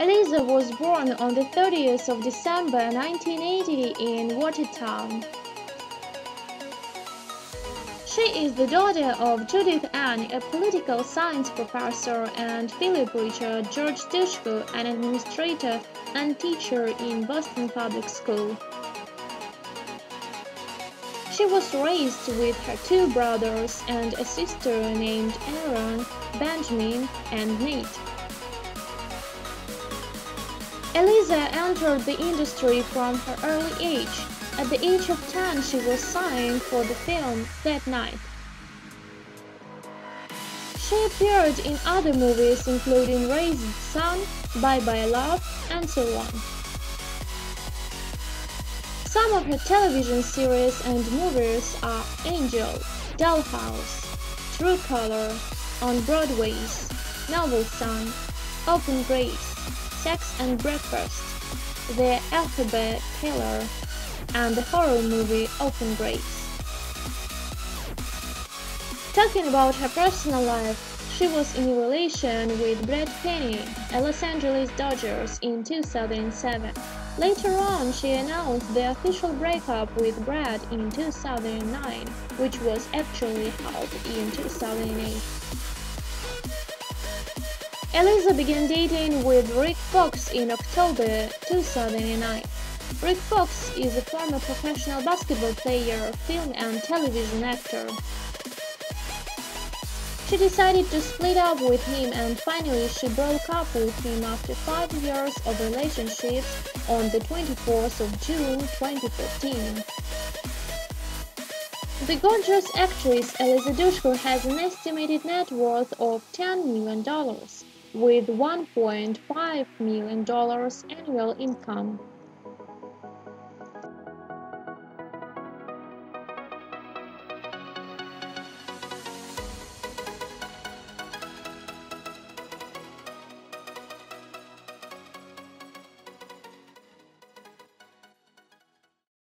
Eliza was born on the 30th of December 1980 in Watertown. She is the daughter of Judith Ann, a political science professor, and Philip Richard George Dushku, an administrator and teacher in Boston Public School. She was raised with her two brothers and a sister named Aaron, Benjamin, and Nate. Eliza entered the industry from her early age. At the age of 10, she was signed for the film that night. She appeared in other movies including Raised Son, Bye Bye Love, and so on. Some of her television series and movies are Angel, Dollhouse, Tru Calling, On Broadway's, Nobel Son, Open Graves, Sex and Breakfast, The Alphabet Killer, and the horror movie Open Graves. Talking about her personal life, she was in a relation with Brad Penny, a Los Angeles Dodgers, in 2007. Later on, she announced the official breakup with Brad in 2009, which was actually held in 2008. Eliza began dating with Rick Fox in October 2009. Rick Fox is a former professional basketball player, film and television actor. She decided to split up with him and finally she broke up with him after five years of relationship on the 24th of June 2014. The gorgeous actress Eliza Dushku has an estimated net worth of $10 million with $1.5 million annual income.